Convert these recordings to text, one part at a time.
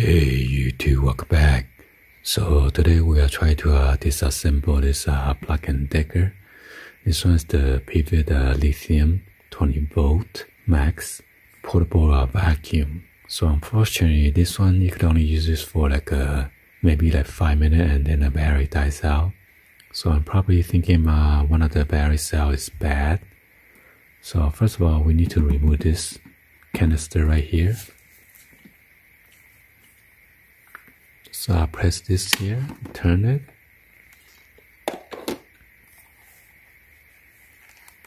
Hey, YouTube, welcome back. So today we are trying to uh, disassemble this uh, Black & Decker. This one is the pivot uh, lithium 20 volt max portable uh, vacuum. So unfortunately, this one you could only use this for like uh, maybe like five minutes and then the battery dies out. So I'm probably thinking uh, one of the battery cell is bad. So first of all, we need to remove this canister right here. So I press this here, turn it.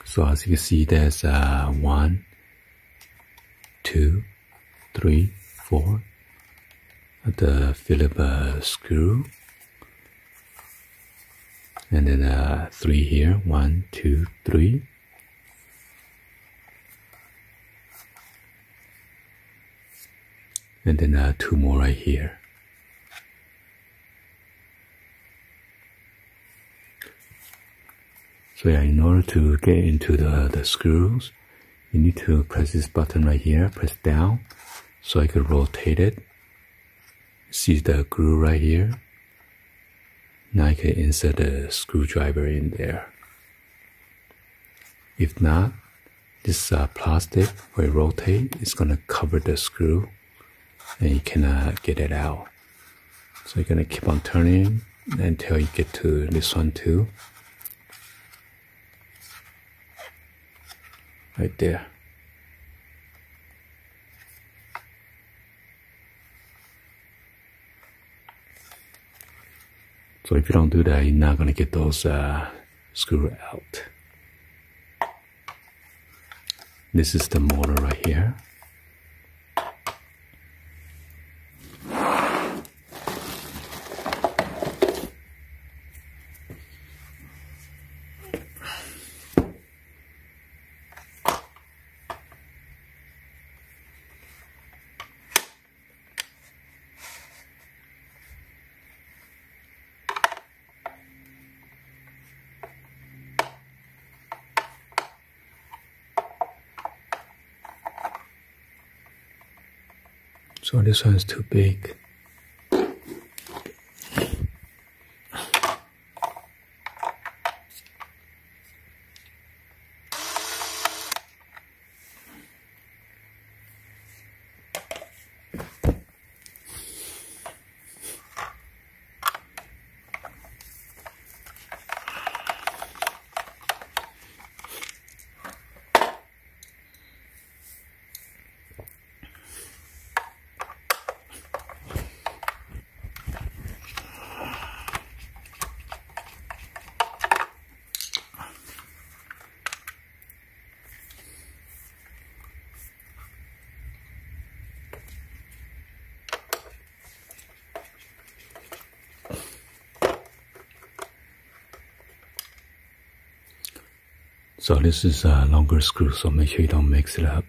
So as you can see, there's uh, one, two, three, four. The Phillips uh, screw, and then uh, three here. One, two, three. And then uh, two more right here. So yeah, in order to get into the, the screws, you need to press this button right here, press down, so I can rotate it. See the groove right here? Now I can insert the screwdriver in there. If not, this uh, plastic, it rotate, it's gonna cover the screw and you cannot get it out. So you're gonna keep on turning until you get to this one too. Right there. So if you don't do that, you're not gonna get those uh, screw out. This is the motor right here. So this one's too big. So this is a longer screw, so make sure you don't mix it up.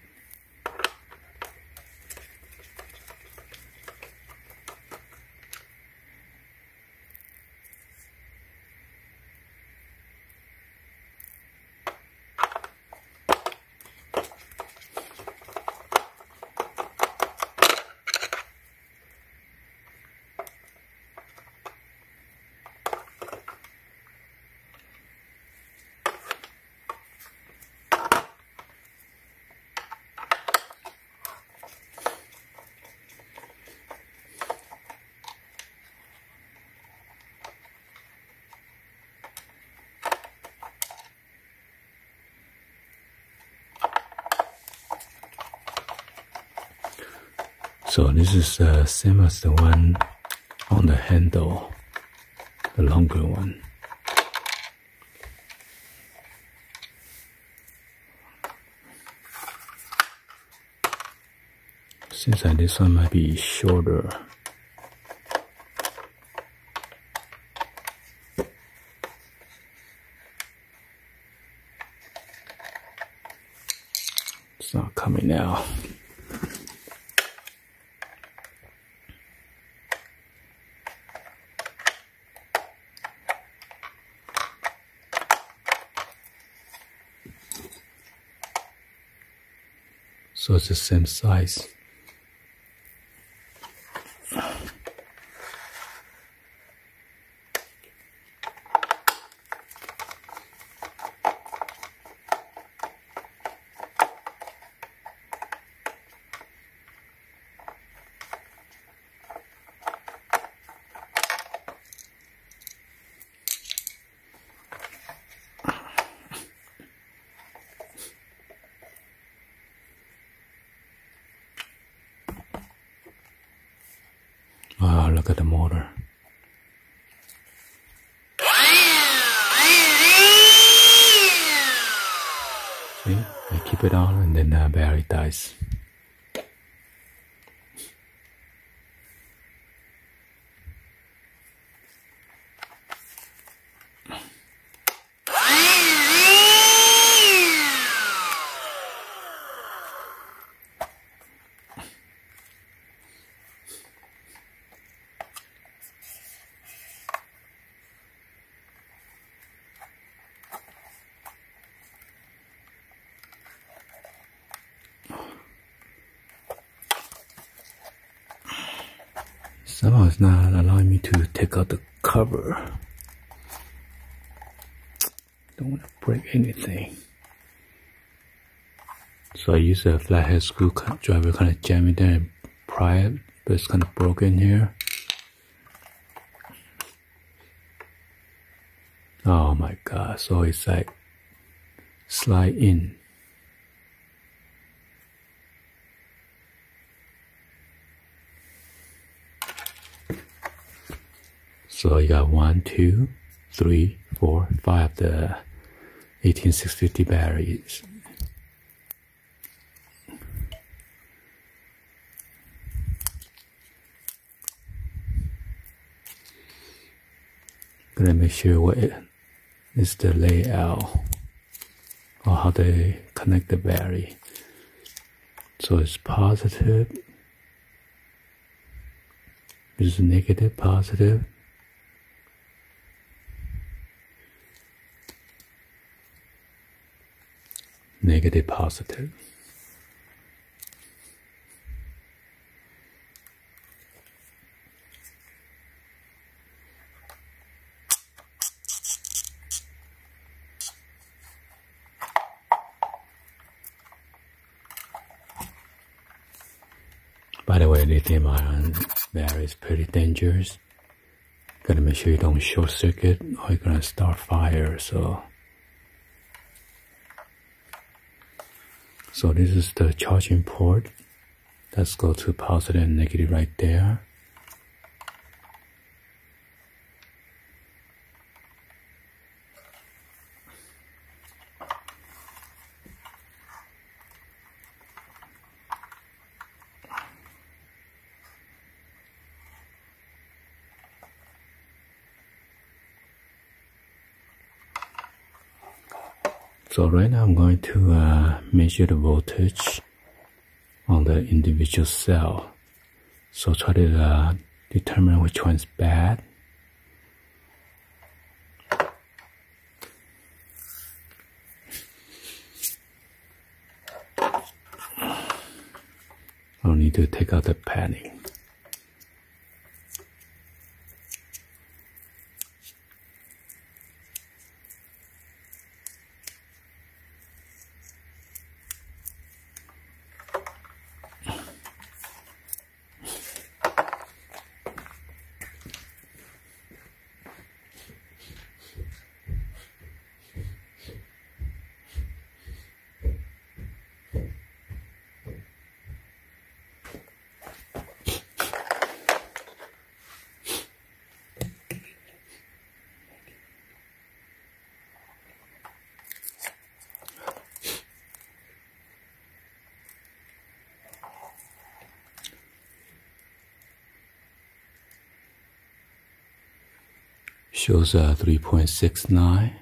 So this is uh, same as the one on the handle, the longer one. Seems like this one might be shorter. It's not coming now. So it's the same size. Look at the motor. See, I keep it on and then uh, the battery dies. Somehow it's not allowing me to take out the cover. Don't want to break anything. So I use a flathead screwdriver kind of jam it there and pry it, but it's kind of broken here. Oh my god, so it's like slide in. So you got one, two, three, four, five the 18650 batteries. Gonna make sure what is the layout or how they connect the battery. So it's positive. This is negative, positive, negative positive. By the way, lithium ion battery is pretty dangerous. Gotta make sure you don't short circuit or you're gonna start fire. So So this is the charging port. Let's go to positive and negative right there. So right now I'm going to uh, measure the voltage on the individual cell. So try to uh, determine which one's bad. I'll need to take out the padding. Shows uh, 3.69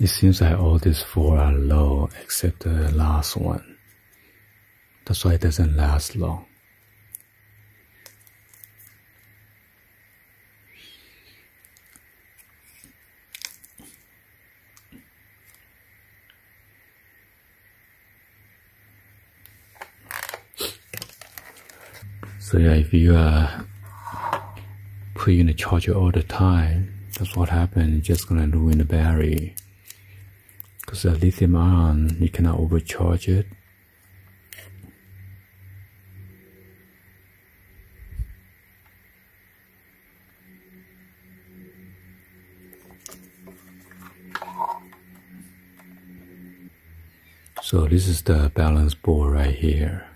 It seems like all these four are low except the last one. That's why it doesn't last long. So yeah, if you uh, putting in the charger all the time, that's what happens. It's just gonna ruin the battery. Because the lithium ion, you cannot overcharge it. So this is the balance board right here.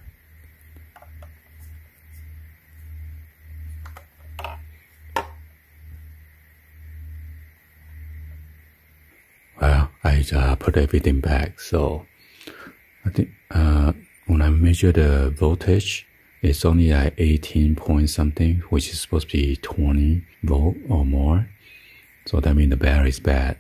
Put everything back. So I think uh, when I measure the voltage, it's only like 18 point something, which is supposed to be 20 volt or more. So that means the battery is bad.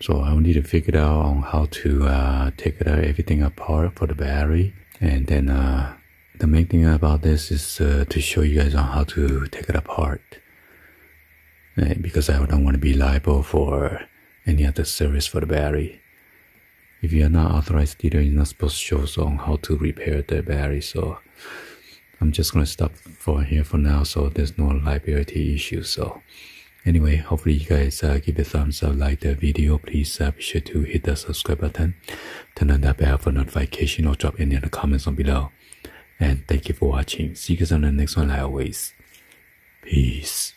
So I will need to figure out on how to uh, take everything apart for the battery. And then uh, the main thing about this is uh, to show you guys on how to take it apart. Because I don't want to be liable for any other service for the battery. If you are not authorized dealer, you're not supposed to show us on how to repair the battery. So I'm just gonna stop for here for now. So there's no liability issue. So anyway, hopefully you guys uh, give a thumbs up, like the video. Please uh, be sure to hit the subscribe button, turn on that bell for notification, or drop any other comments on below. And thank you for watching. See you guys on the next one. Like always, peace.